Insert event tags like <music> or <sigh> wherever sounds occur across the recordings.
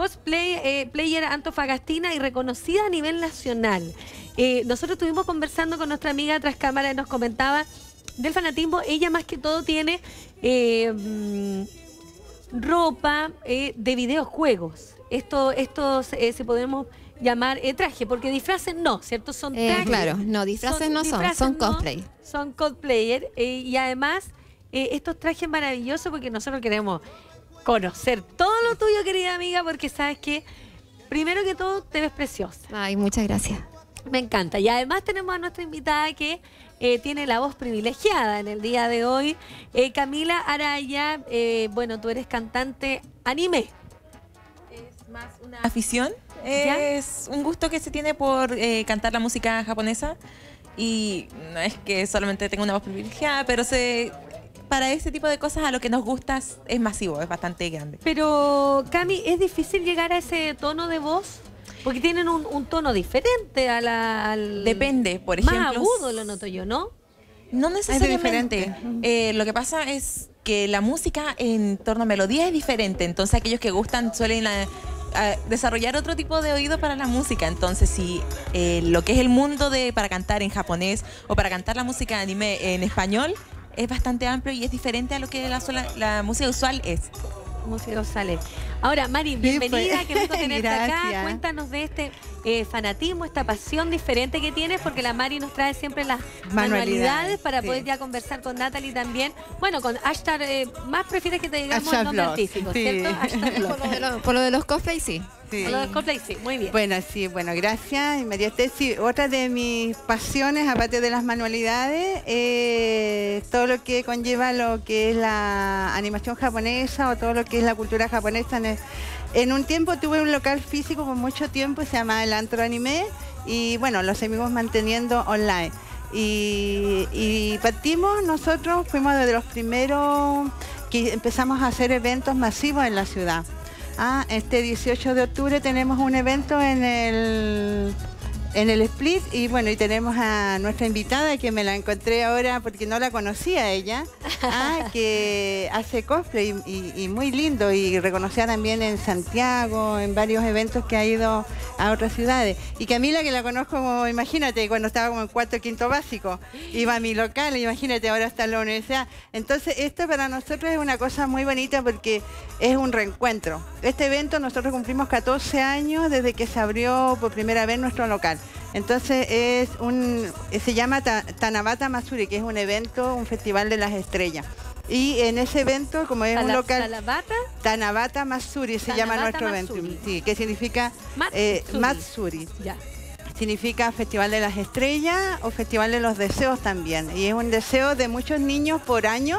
cosplay eh, player antofagastina y reconocida a nivel nacional. Eh, nosotros estuvimos conversando con nuestra amiga tras cámara y nos comentaba del fanatismo. Ella más que todo tiene eh, mm, ropa eh, de videojuegos. Esto, estos se podemos llamar traje, porque disfraces no, ¿cierto? Son trajes. claro, no, disfraces no son, disfraces son cosplay. son cosplayer y además eh, estos trajes maravillosos porque nosotros queremos conocer todo lo tuyo, querida amiga, porque sabes que primero que todo te ves preciosa. Ay, muchas gracias. Me encanta. Y además tenemos a nuestra invitada que eh, tiene la voz privilegiada en el día de hoy. Eh, Camila Araya, eh, bueno, tú eres cantante anime. Es más una afición. ¿Ya? Es un gusto que se tiene por eh, cantar la música japonesa. Y no es que solamente tenga una voz privilegiada, pero se, para ese tipo de cosas a lo que nos gusta es, es masivo, es bastante grande. Pero, Cami, ¿es difícil llegar a ese tono de voz? Porque tienen un, un tono diferente a la, al... Depende, por Más ejemplo. agudo lo noto yo, ¿no? No necesariamente. diferente. Eh, lo que pasa es que la música en torno a melodía es diferente. Entonces aquellos que gustan suelen eh, a desarrollar otro tipo de oído para la música. Entonces si eh, lo que es el mundo de para cantar en japonés o para cantar la música de anime en español es bastante amplio y es diferente a lo que la, sola- la música usual es. Música sale. Ahora, Mari, pues. bienvenida, qué rico <laughs> tenerte acá. Cuéntanos de este eh, fanatismo, esta pasión diferente que tienes, porque la Mari nos trae siempre las manualidades, Manualidades, para sí. poder ya conversar con Natalie también. Bueno, con Ashtar, eh, más prefieres que te digamos Ashtar el nombre artístico, sí. ¿cierto? <laughs> Por lo de los, por lo de los cosplay, sí. Sí. Lo de Coldplay, sí, muy bien. Bueno, sí, bueno, gracias. María Esther, sí, otra de mis pasiones, aparte de las manualidades, es todo lo que conlleva lo que es la animación japonesa o todo lo que es la cultura japonesa. En, el- en un tiempo tuve un local físico por mucho tiempo, se llama el Antro Anime, y bueno, lo seguimos manteniendo online. Y, y partimos, nosotros fuimos de los primeros que empezamos a hacer eventos masivos en la ciudad. Ah, este 18 de octubre tenemos un evento en el en el Split y bueno, y tenemos a nuestra invitada que me la encontré ahora porque no la conocía ella, <laughs> ah, que hace cosplay y, y- y muy lindo y reconocida también en Santiago, en varios eventos que ha ido a otras ciudades. Y Camila que la conozco, como, imagínate, cuando estaba como en cuarto o quinto básico, iba a mi local, imagínate, ahora está en la universidad. Entonces esto para nosotros es una cosa muy bonita porque es un reencuentro. Este evento nosotros cumplimos 14 años desde que se abrió por primera vez nuestro local. Entonces es un, se llama Ta- Tanabata Masuri, que es un evento, un festival de las estrellas. Y en ese evento, como es un local, Talabata, Tanabata Masuri se llama nuestro evento, Matsuri. sí, que significa eh, Matsuri. Matsuri. ya. Significa Festival de las Estrellas o Festival de los Deseos también. Y es un deseo de muchos niños por año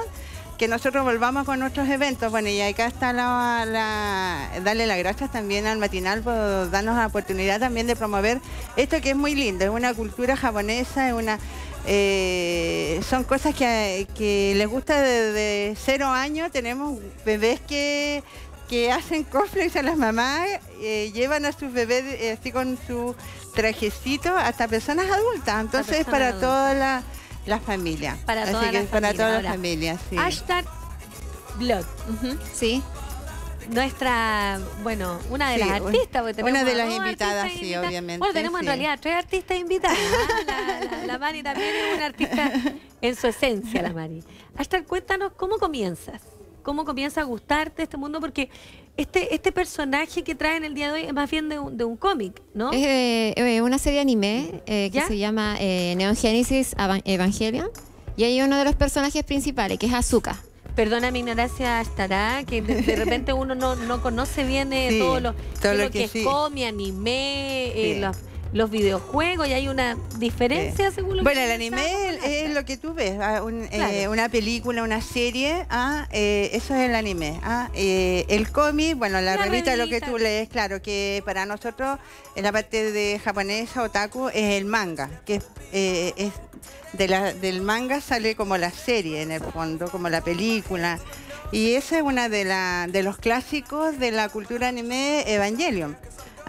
que nosotros volvamos con nuestros eventos. Bueno, y acá está la, la- darle las gracias también al matinal por darnos la oportunidad también de promover esto que es muy lindo, es una cultura japonesa, es una eh, son cosas que, que les gusta desde cero años. Tenemos bebés que que hacen cosplay a las mamás, eh, llevan a sus bebés eh, así con su trajecito hasta personas adultas. Entonces personas para adultas. toda la, la familia. Para así toda que la para familia. toda Ahora, la familia. Sí. Hashtag Blood. Sí. Nuestra, bueno, una de Sí, las artistas. porque una tenemos de a las invitadas, sí, invitadas. obviamente, Bueno, tenemos en realidad tres artistas invitadas. ¿ah? La, la- la Mari también es una artista en su esencia, la Mari. <laughs> Hasta cuéntanos cómo comienzas. ¿Cómo comienza a gustarte este mundo? Porque este, este personaje que trae en el día de hoy es más bien de un, de un cómic, ¿no? Es eh, eh, una serie de anime eh, que ¿Ya? se llama eh, Neon Genesis Evangelion. Y hay uno de los personajes principales, que es Azuka. Perdona mi ignorancia, estará que de, de repente uno no, no conoce bien eh, Sí, todo lo, todo lo que, que es sí. cómic, anime, eh, Sí. los, los videojuegos, y hay una diferencia según lo Bueno, que el conversamos anime es Asta. lo que tú ves, ah, un- eh, una película, una serie, ah, eh, eso es el anime. ah, eh, el cómic, bueno, la, La revista, lo que tú lees, claro, que para nosotros en la parte de japonesa, otaku, es el manga, que es, eh, es de la, del manga sale como la serie en el fondo, como la película. Y esa es una de, la, de los clásicos de la cultura anime Evangelion.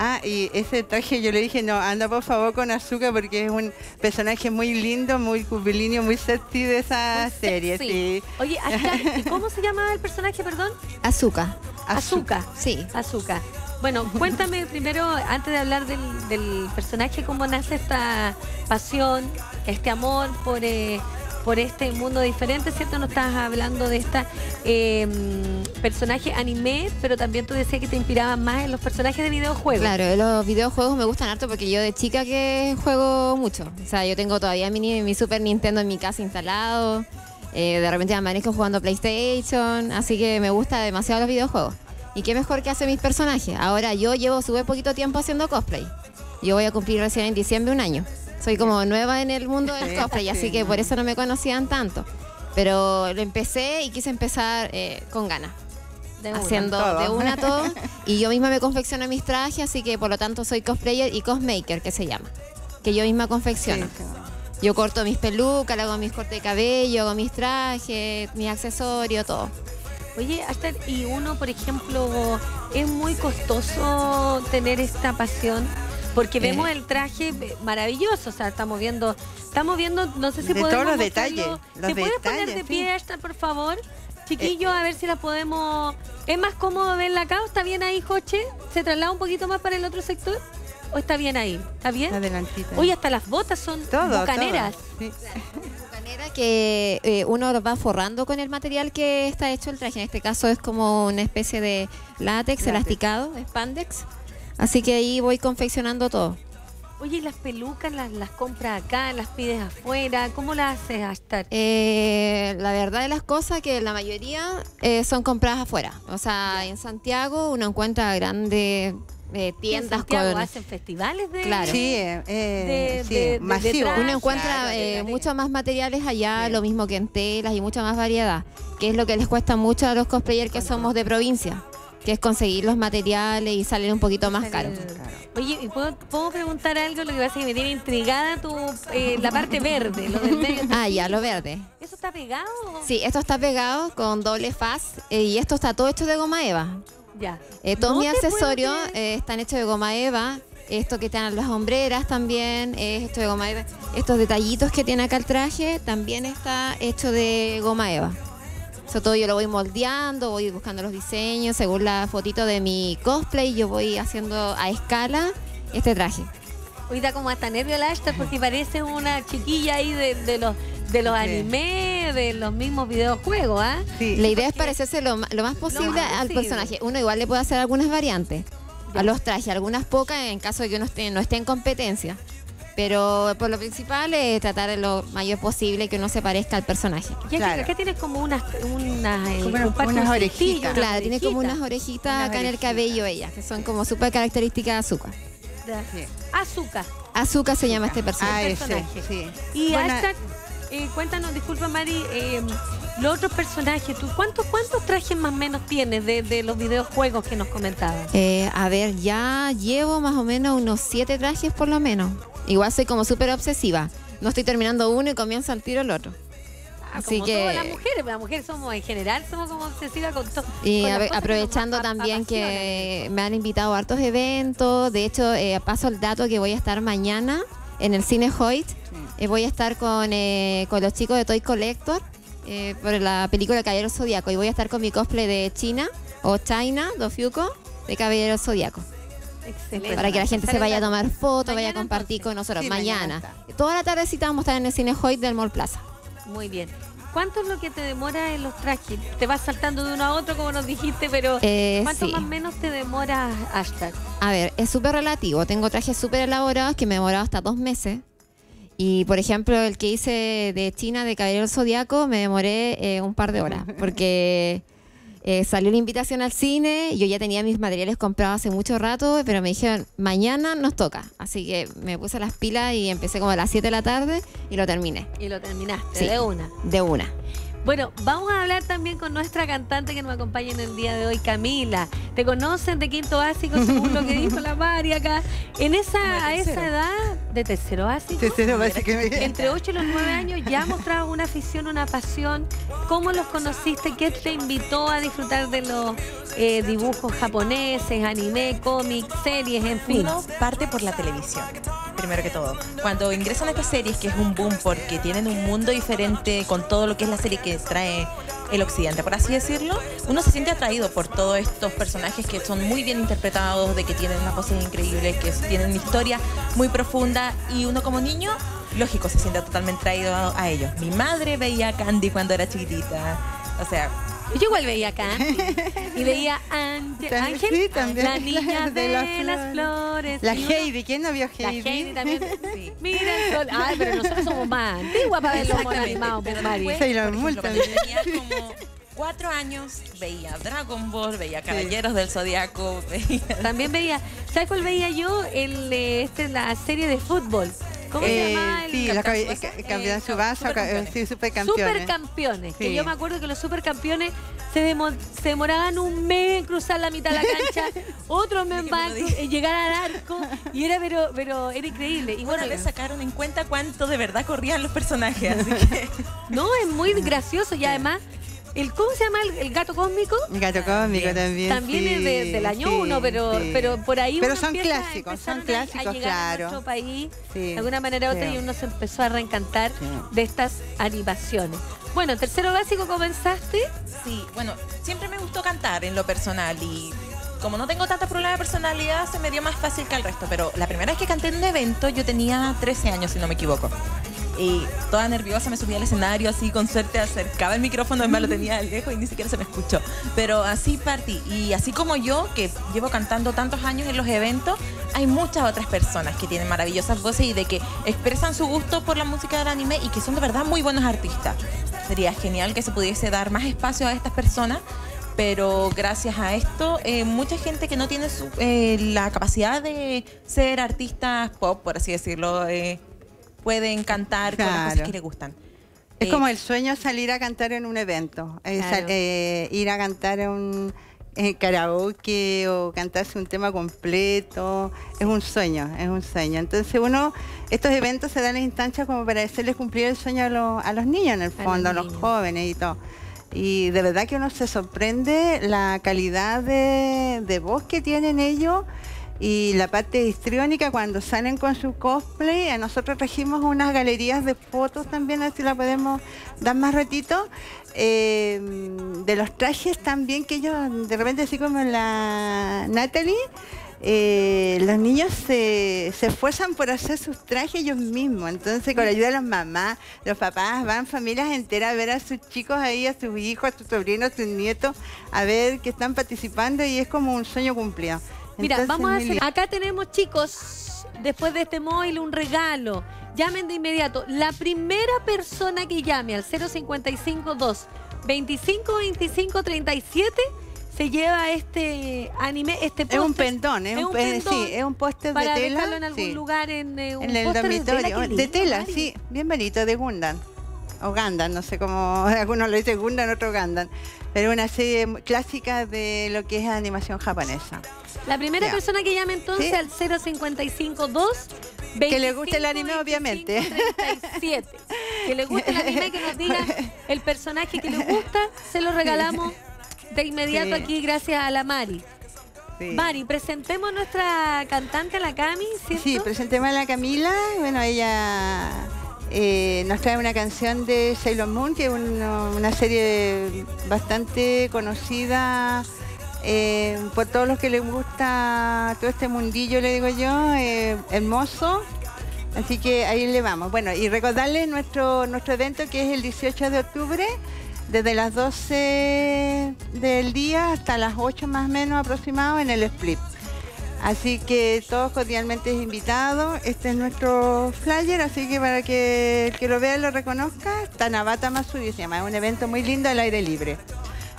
Ah, y ese traje yo le dije, no, anda por favor con Azuka porque es un personaje muy lindo, muy curvilíneo, muy sexy de esa Muy serie. Sí. Oye, Asta, <laughs> ¿y cómo se llama el personaje, perdón? Azuka. Azuka. Sí. Azuka. Bueno, cuéntame <laughs> primero, antes de hablar del, del personaje, cómo nace esta pasión, este amor por, eh, por este mundo diferente, ¿cierto? No estabas hablando de esta eh, personaje anime, pero también tú decías que te inspiraban más en los personajes de videojuegos. Claro, los videojuegos me gustan harto porque yo de chica que juego mucho. O sea, yo tengo todavía mi, mi Super Nintendo en mi casa instalado. Eh, de repente amanezco jugando PlayStation. Así que me gusta demasiado los videojuegos. Y qué mejor que hace mis personajes. Ahora yo llevo súper poquito tiempo haciendo cosplay. Yo voy a cumplir recién en diciembre un año. Soy como nueva en el mundo del cosplay, así sí. que por eso no me conocían tanto. Pero lo empecé y quise empezar eh, con ganas De haciendo de una todo. <laughs> y yo misma me confecciono mis trajes, así que por lo tanto soy cosplayer y cosmaker, que se llama. Que yo misma confecciono. Sí, Yo corto mis pelucas, hago mis cortes de cabello, hago mis trajes, mis accesorios, todo. Oye, hasta y uno, por ejemplo, es muy costoso tener esta pasión. Porque Eh. vemos el traje maravilloso, o sea, estamos viendo, estamos viendo, no sé si De podemos todos los mostrarlo. detalles, los ¿Se puede poner de pie sí. esta, por favor? Chiquillos, a ver si la podemos... ¿Es más cómodo verla acá o está bien ahí, Joche? ¿Se traslada un poquito más para el otro sector? ¿O está bien ahí? ¿Está bien? Adelantita. Oye, hasta las botas son todo, bucaneras. todo. Sí. manera que eh, uno lo va forrando con el material que está hecho el traje. En este caso es como una especie de látex, Látex. elasticado, spandex. Así que ahí voy confeccionando todo. Oye, ¿y las pelucas las, las compras acá, las pides afuera? ¿Cómo las haces, Ashtar? Eh, la verdad de las cosas que la mayoría eh, son compradas afuera. O sea, en Santiago uno encuentra grandes eh, ¿En tiendas Santiago con... hacen festivales de...? Claro. Sí, eh, eh, De- sí, de- de- de masivo. Uno encuentra Claro, eh, muchos más materiales allá, Sí. lo mismo que en telas y mucha más variedad, que es lo que les cuesta mucho a los cosplayers que somos de provincia, que es conseguir los materiales y salen un poquito más caros. Oye, ¿y puedo, puedo preguntar algo? Lo que pasa es que me tiene intrigada tu, eh, la parte verde, lo del medio. Ah, ya, lo verde. ¿Eso está pegado? Sí, esto está pegado con doble faz eh, y esto está todo hecho de goma eva. Ya. Eh, todos No mis accesorios eh, están hechos de goma eva. Esto que tienen las hombreras también es hecho de goma eva. Estos detallitos que tiene acá el traje también está hecho de goma eva. Eso todo yo lo voy moldeando, voy buscando los diseños. Según la fotito de mi cosplay, yo voy haciendo a escala este traje. Hoy da como hasta nervio el Ashtar porque parece una chiquilla ahí de, de los de los Sí. animes, de los mismos videojuegos, ¿ah? Sí. La idea es parecerse lo, más posible más al posible. personaje. Uno igual le puede hacer algunas variantes a los trajes, algunas pocas en caso de que uno esté, no esté en competencia. Pero por lo principal es tratar de lo mayor posible que uno se parezca al personaje. Y Claro. acá tienes como unas, unas, eh, Como un unas orejitas. Claro, tiene como unas orejitas acá en el cabello ella, que son como súper características de Azúcar. Sí. Azúcar. Azúcar se llama este Ah, personaje. ese, personaje. sí. Y Bueno, hashtag, eh, cuéntanos, disculpa Mari, eh, los otros personajes, ¿tú cuántos, cuántos trajes más o menos tienes de, de los videojuegos que nos comentabas? Eh, a ver, ya llevo más o menos unos siete trajes por lo menos. Igual soy como súper obsesiva. No estoy terminando uno y comienza al tiro el otro. Ah, Así como que- todas las mujeres, las mujeres somos en general, somos como obsesivas con todo. Y con que aprovechando también que me han invitado a hartos eventos. De hecho, eh, paso el dato que voy a estar mañana en el Cine Hoyt. Eh, voy a estar con, eh, con los chicos de Toy Collector eh, por la película Caballero Zodíaco. Y voy a estar con mi cosplay de China o China, Dofyuko, de Caballero Zodíaco. Excelente. Para que la gente se vaya a tomar fotos, vaya a compartir entonces. con nosotros. Sí, mañana. mañana Toda la tardecita vamos a estar en el Cine Hoyt del Mall Plaza. Muy bien. ¿Cuánto es lo que te demora en los trajes? Te vas saltando de uno a otro, como nos dijiste, pero Eh, ¿cuánto sí. más o menos te demora hashtag? A ver, es súper relativo. Tengo trajes súper elaborados que me demorado hasta dos meses. Y, por ejemplo, el que hice de China, de Caballero Zodíaco, me demoré eh, un par de horas. <laughs> Porque eh, salió la invitación al cine. Yo ya tenía mis materiales comprados hace mucho rato, pero me dijeron, mañana nos toca. Así que me puse las pilas y empecé como a las 7 de la tarde y lo terminé. Y lo terminaste Sí. de una. De una. Bueno, vamos a hablar también con nuestra cantante que nos acompaña en el día de hoy, Camila. Te conocen de quinto básico, según lo que dijo la Mari acá. En esa, a esa edad, de tercero básico, Tercero entre 8 y los 9 años, ya mostrabas una afición, una pasión. ¿Cómo los conociste? ¿Qué te invitó a disfrutar de los eh, dibujos japoneses, anime, cómics, series, en fin? Uno parte por la televisión, primero que todo. Cuando ingresan a estas series, que es un boom porque tienen un mundo diferente con todo lo que es la serie que trae el occidente, por así decirlo, uno se siente atraído por todos estos personajes que son muy bien interpretados, de que tienen unas voces increíbles, que tienen una historia muy profunda y uno como niño, lógico, se siente totalmente atraído a, ellos. Mi madre veía Candy cuando era chiquitita, o sea... Yo igual veía Candy y veía Ángel, Sí, también. la niña <laughs> de, de las flores. La Heidi, ¿quién no vio La Heidi? Heidi también. <laughs> Mira el sol. Ay, pero nosotros somos más antiguas para ver los animados, pero pues, Mari. Sailor por Moon también. tenía como cuatro años, veía Dragon Ball, veía Caballeros del Zodiaco, veía... También veía, ¿sabes cuál veía yo? El, eh, este, la serie de fútbol. ¿Cómo se Eh, llamaba? El sí, la Capitán cabi- Tsubasa? ca- campeón Eh, Subasa, Supercampeones. sí, supercampeones. Supercampeones. Que Sí. yo me acuerdo que los supercampeones se, demo- se demoraban un mes en cruzar la mitad de la cancha, <laughs> otro mes que más en llegar al arco. Y era, pero, pero era increíble. Y Y bueno, bueno, le sacaron en cuenta cuánto de verdad corrían los personajes, así <laughs> que... no, es muy gracioso. Y además, el ¿cómo se llama el, el gato cósmico? El gato cómico también. También sí, es de- del año sí, uno, pero, sí. pero por ahí Pero uno son clásicos, son a- clásicos, a llegar a claro. nuestro país Sí, de alguna manera u otra y uno se empezó a reencantar Sí. de estas animaciones. Bueno, tercero básico comenzaste. Sí, bueno, siempre me gustó cantar en lo personal y como no tengo tanta problema de personalidad, se me dio más fácil que al resto. Pero la primera vez que canté en un evento, yo tenía 13 años, si no me equivoco. Y toda nerviosa me subía al escenario, así con suerte acercaba el micrófono, además lo tenía lejos y ni siquiera se me escuchó. Pero así partí. Y así como yo, que llevo cantando tantos años en los eventos, hay muchas otras personas que tienen maravillosas voces y de que expresan su gusto por la música del anime y que son de verdad muy buenos artistas. Sería genial que se pudiese dar más espacio a estas personas pero gracias a esto, eh, mucha gente que no tiene su- eh, la capacidad de ser artistas pop, por así decirlo, eh, pueden cantar con las cosas que les gustan. Es Eh, como el sueño salir a cantar en un evento, eh, Claro. sal- eh, ir a cantar en un eh, karaoke o cantarse un tema completo, es un sueño, es un sueño. Entonces uno, estos eventos se dan en instancias como para hacerles cumplir el sueño a, los- a los niños en el los fondo, a los, niños. jóvenes y todo. Y de verdad que uno se sorprende la calidad de, de voz que tienen ellos y la parte histriónica cuando salen con su cosplay. A nosotros trajimos unas galerías de fotos también, así la podemos dar más ratito. eh, de los trajes también que ellos, de repente así como la Natalie, eh, los niños se, se esfuerzan por hacer sus trajes ellos mismos. Entonces, con la ayuda de las mamás, los papás, van familias enteras a ver a sus chicos ahí, a sus hijos, a sus sobrinos, a sus nietos, a ver que están participando y es como un sueño cumplido. Mira, Entonces, vamos a hacer. Acá tenemos, chicos, después de este móvil, un regalo. Llamen de inmediato. La primera persona que llame al 0552 25 25 37 se lleva este anime, este Es un póster pendón, es, Es un, un pe- pendón sí, es un póster para de tela. dejarlo en algún sí. lugar en eh, un en el póster de tela, dormitorio. de tela, sí, bien bonito, de Gundam. O Gundam, no sé cómo, <laughs> algunos lo dicen Gundam, otros Gundam. Pero una serie clásica de lo que es animación japonesa. La primera Ya. persona que llame entonces Sí. al 0552 Que le guste el anime, 25, obviamente. 37. Que le guste el anime, que nos diga <laughs> el personaje que le gusta, se lo regalamos de inmediato Sí. aquí gracias a la Mari. Sí. Mari, presentemos a nuestra cantante, a la Cami, ¿cierto? Sí, presentemos a la Camila. Bueno, ella eh, nos trae una canción de Sailor Moon, que es una, serie bastante conocida eh, por todos los que les gusta todo este mundillo, le digo yo, eh, hermoso. Así que ahí le vamos. Bueno, y recordarles nuestro, nuestro evento que es el 18 de octubre, desde las 12 del día hasta las 8 más o menos aproximado en el Split. Así que todos cordialmente invitados. Este es nuestro flyer, así que para que que lo vea lo reconozca, Tanabata Masuri se llama. Es un evento muy lindo al aire libre.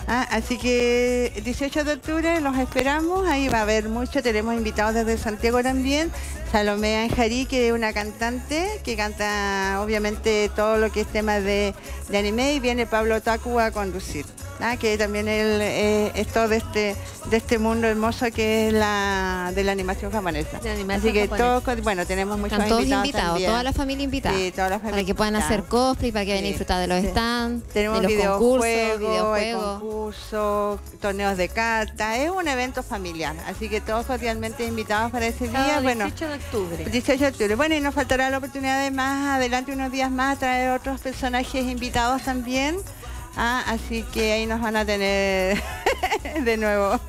Ah, así que el 18 de octubre los esperamos, ahí va a haber mucho, tenemos invitados desde Santiago también, Salomé Anjarí, que es una cantante que canta obviamente todo lo que es tema de, de anime y viene Pablo Taku a conducir, ah, que también él eh, es todo de este, de este mundo hermoso que es la de la animación japonesa. Animación así que japonesa. todos, bueno, tenemos muchos Están todos invitados, invitados, toda la familia invitada. Sí, toda la para que puedan hacer cosplay, para que vayan a disfrutar de los sí. stands, Tenemos de los concursos, videojuegos, hay videojuegos. concursos, torneos de cartas, es un evento familiar, así que todos cordialmente invitados para ese día. Bueno, 18 de octubre. 18 de octubre. Bueno, y nos faltará la oportunidad de más adelante, unos días más, traer otros personajes invitados también Ah, así que ahí nos van a tener <laughs> de nuevo.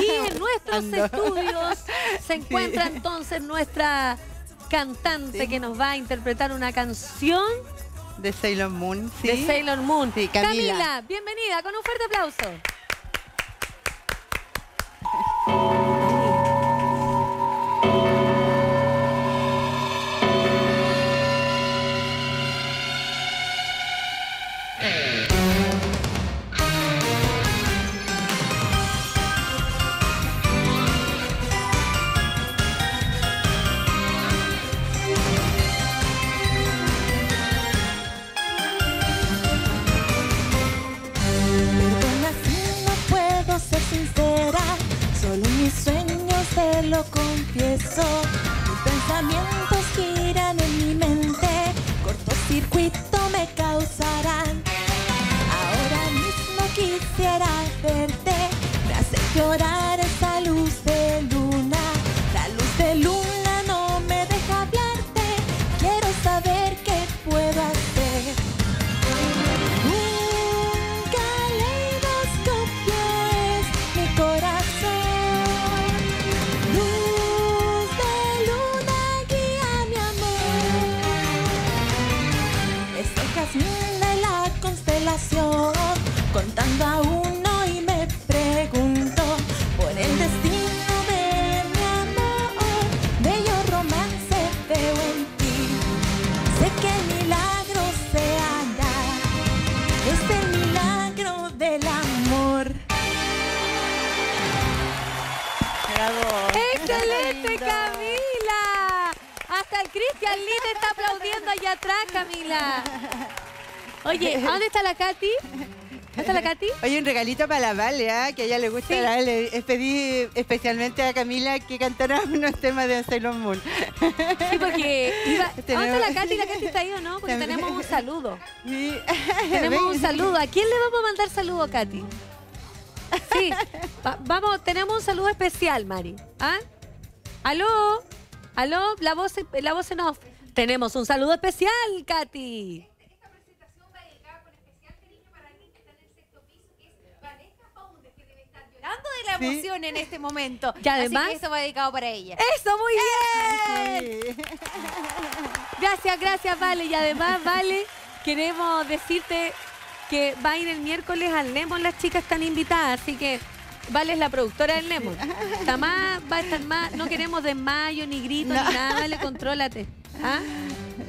Y en nuestros Ando. estudios se encuentra Sí. entonces nuestra cantante Sí. que nos va a interpretar una canción De Sailor Moon, ¿sí? de Sailor Moon. Sí, Camila. bienvenida, con un fuerte aplauso. Lo confieso. Mis pensamientos giran en mi mente, cortocircuito me causarán. Ahora mismo quisiera verte, me hace llorar Oye, ¿a dónde está la Katy? ¿Dónde está la Katy? Oye, un regalito para la Vale, ¿ah? que a ella le gusta. Sí. la- Le eh, pedí especialmente a Camila que cantara <laughs> unos temas de Sailor Moon. Sí, porque iba... ¿Dónde está Tenemos- la Katy? ¿La Katy está ahí o no? Porque También. tenemos un saludo. Sí. Tenemos un <laughs> saludo. ¿A quién le vamos a mandar saludo, Katy? Sí, va- vamos, tenemos un saludo especial, Mari. ¿Ah? ¿Aló? ¿Aló? La voz, la voz en off. Tenemos un saludo especial, Katy. La Sí. emoción en este momento. Y además- Así que esto va dedicado para ella. ¡Eso, muy bien! Sí. Gracias, gracias, Vale. Y además, Vale, queremos decirte que va a ir el miércoles al Lemon. Las chicas están invitadas, así que Vale es la productora del Lemon. Está más, va a estar más. No queremos desmayo, ni grito, No. ni nada. Vale, contrólate. ¿Ah?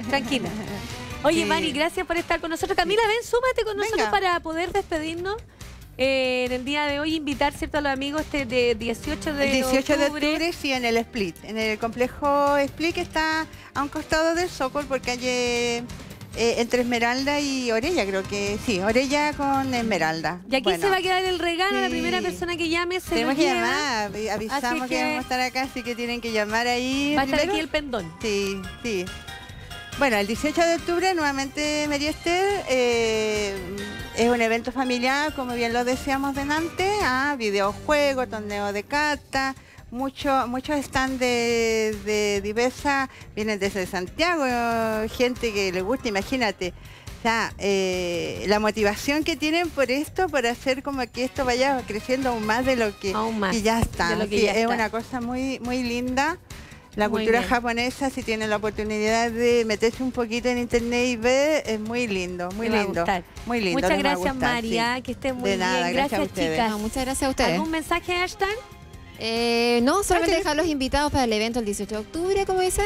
Tranquila. Oye, Sí. Mari, gracias por estar con nosotros. Camila, ven, súmate con nosotros Venga. para poder despedirnos. Eh, en el día de hoy, invitar ¿cierto? a los amigos este de 18 de El 18 de octubre. sí, en el Split. En el complejo Split que está a un costado del Sokol por calle eh, entre Esmeralda y Orella, creo que sí, Orella con Esmeralda. Y aquí Bueno, se va a quedar el regalo. La primera persona que llame se Tenemos que llamar, avi- avisamos que... que- vamos a estar acá, así que tienen que llamar ahí. Va a estar aquí el pendón. Sí, sí. Bueno, el 18 de octubre nuevamente María Esther eh, es un evento familiar, como bien lo decíamos delante, ah, videojuegos, torneo de cartas, mucho, muchos están de, de diversas, vienen desde Santiago, gente que le gusta, imagínate. O sea, eh, la motivación que tienen por esto, por hacer como que esto vaya creciendo aún más de lo que, Aún más que ya está. que Sí, ya es está. una cosa muy, muy linda. La Muy cultura bien. japonesa, si tienen la oportunidad de meterse un poquito en internet y ver, es muy lindo, muy Te va a lindo. Muy lindo. Muchas gracias, gustar, María. sí. Que esté muy De nada, bien. gracias a Gracias, ustedes. chicas. No, muchas gracias a ustedes. ¿Algún mensaje, Ashton? Eh, no, solamente Ah, dejar los invitados para el evento el 18 de octubre, como dice.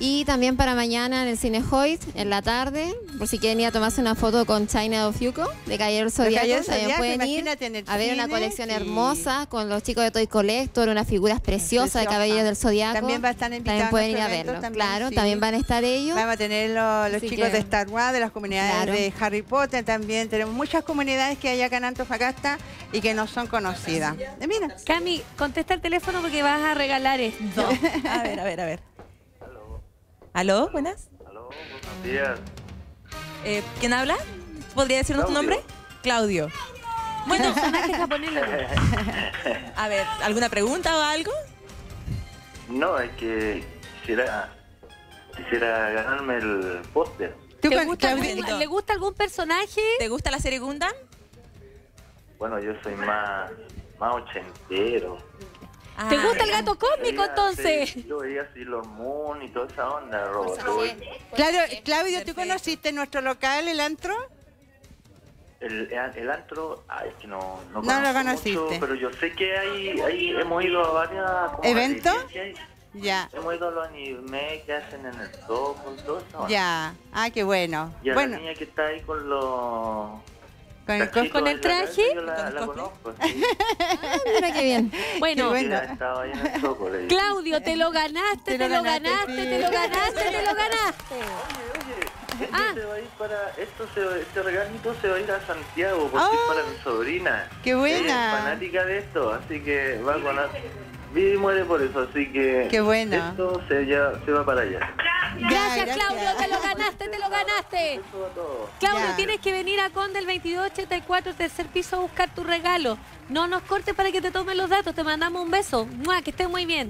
Y también para mañana en el Cine Hoyt, en la tarde, por si quieren ir a tomarse una foto con China Ofiuco, de Caballero Zodíaco. Caballero También Zodíaco, pueden ir a ver una colección hermosa con los chicos de Toy Collector, unas figuras preciosas de. Caballeros del Zodiaco. También va a estar invitado También pueden ir a verlo. también, claro, sí. también van a estar ellos. Vamos a tener lo- los chicos que- de Star Wars, de las comunidades Claro. de Harry Potter también. Tenemos muchas comunidades que hay acá en Antofagasta y que no son conocidas. Eh, mira, Cami, contesta el teléfono porque vas a regalar esto. <laughs> A ver, a ver, a ver. ¿Aló? ¿Buenas? Aló, buenos días. Eh, ¿Quién habla? ¿Podría decirnos tu nombre? Claudio. Bueno, <laughs> japonés. a ver, ¿alguna pregunta o algo? No, es que quisiera, quisiera ganarme el póster. ¿tú ¿Te con- gusta algún- ¿Le gusta algún personaje? ¿Te gusta la serie Gundam? bueno, yo soy más, más ochentero. ¿Te Ah, gusta el gato cósmico Veía entonces? así- Yo veía así los Moon y toda esa onda, Cosa Robot. bien. Claro, Claudio, ¿tú Perfecto. conociste nuestro local, el antro? El, el antro, ay, es que no, no, No lo conociste. mucho, pero yo sé que hay, hay hemos ido a varias ¿Eventos? Ya, Hemos ido a los animes que hacen en el Soho y todo eso. ya. Ah, qué bueno. Y a Bueno, la niña que está ahí con los... con el tachitos cos- ¿Con el en la cabeza, traje? Yo la, ¿Con la cosplay? conozco, sí. Ah, mira qué bien. <laughs> Bueno, Qué. Claudio, te lo ganaste, te, Te lo ganaste, sí. te lo ganaste, te lo ganaste. Esto Ah. se va a ir para, esto se, este regalito se va a ir a Santiago porque Ah. es para mi sobrina. Qué Ella buena. es fanática de esto, así que va con la- vive y muere por eso, así que Qué bueno. esto se, ya, se va para allá. Ya, Gracias, Claudio, te lo ganaste, te lo ganaste. Claudio, Ya. tienes que venir a Conde el 2284, tercer piso, a buscar tu regalo. No nos cortes para que te tomen los datos, te mandamos un beso. Mua, Que estés muy bien.